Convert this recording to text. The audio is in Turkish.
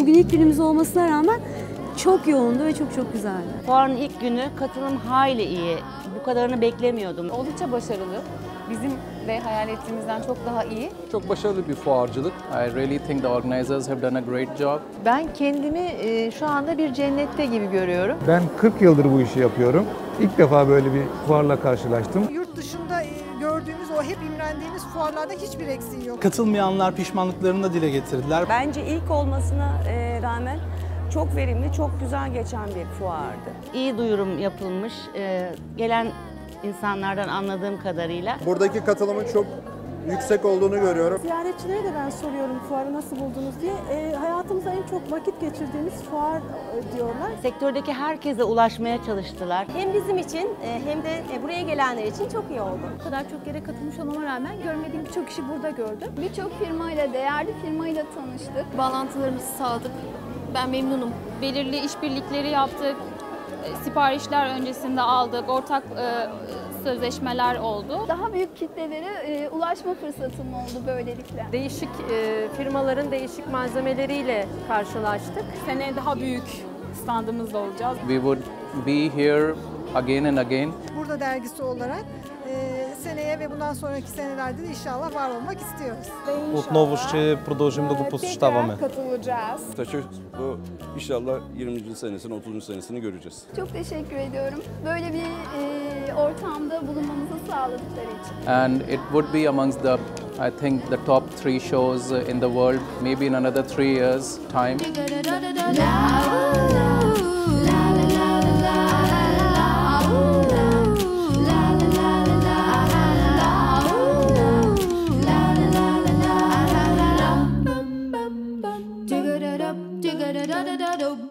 Bugün ilk günümüz olmasına rağmen çok yoğundu ve çok çok güzeldi. Fuarın ilk günü katılım hayli iyi. Bu kadarını beklemiyordum. Oldukça başarılı. Bizim de hayal ettiğimizden çok daha iyi. Çok başarılı bir fuarcılık. I really think the organizers have done a great job. Ben kendimi e, şu anda bir cennette gibi görüyorum. Ben 40 yıldır bu işi yapıyorum. İlk defa böyle bir fuarla karşılaştım. Yurt dışında hep imrendiğimiz fuarlarda hiçbir eksiği yok. Katılmayanlar pişmanlıklarını da dile getirdiler. Bence ilk olmasına e, rağmen çok verimli, çok güzel geçen bir fuardı. İyi duyurum yapılmış. Ee, gelen insanlardan anladığım kadarıyla Buradaki katılımın çok yüksek olduğunu görüyorum. Ziyaretçilere de ben soruyorum fuarı nasıl buldunuz diye. E, hayatımızda en çok vakit geçirdiğimiz fuar e, diyorlar. sektördeki herkese ulaşmaya çalıştılar. Hem bizim için e, hem de buraya gelenler için çok iyi oldu. Bu kadar çok yere katılmış olmama rağmen görmediğim birçok kişi burada gördüm. Birçok firmayla, değerli firmayla tanıştık. Bağlantılarımızı sağladık. Ben memnunum. Belirli işbirlikleri yaptık. E, Siparişler öncesinde aldık. Ortak e, sözleşmeler oldu. Daha büyük kitlelere e, ulaşma fırsatım oldu böylelikle. Değişik e, firmaların değişik malzemeleriyle karşılaştık. Seneye daha büyük standımızda olacağız. We would be here again and again. Burada dergisi olarak e, seneye ve bundan sonraki senelerde de inşallah var olmak istiyoruz. Отново ще продължим да го посещаваме. katılacağız. Bu inşallah 20. senesini, 30. senesini göreceğiz. Çok teşekkür ediyorum. Böyle bir e, ortamda bulunmamızı sağladıkları için. And it would be amongst the, I think, the top three shows in the world, maybe in another three years' time. La la la shadow.